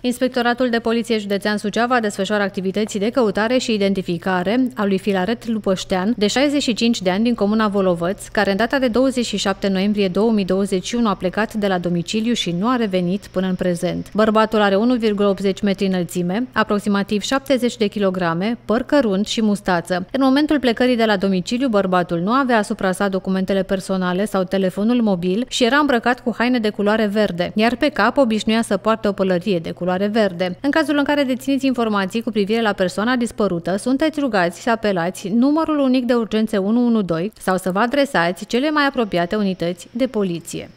Inspectoratul de Poliție Județean Suceava desfășoară activități de căutare și identificare a lui Filaret Lupăștean, de 65 de ani din comuna Volovăț, care în data de 27 noiembrie 2021 a plecat de la domiciliu și nu a revenit până în prezent. Bărbatul are 1,80 metri înălțime, aproximativ 70 de kilograme, păr cărunt și mustață. În momentul plecării de la domiciliu, bărbatul nu avea asupra sa documentele personale sau telefonul mobil și era îmbrăcat cu haine de culoare verde, iar pe cap obișnuia să poarte o pălărie de culoare culoare verde. În cazul în care dețineți informații cu privire la persoana dispărută, sunteți rugați să apelați numărul unic de urgențe 112 sau să vă adresați cele mai apropiate unități de poliție.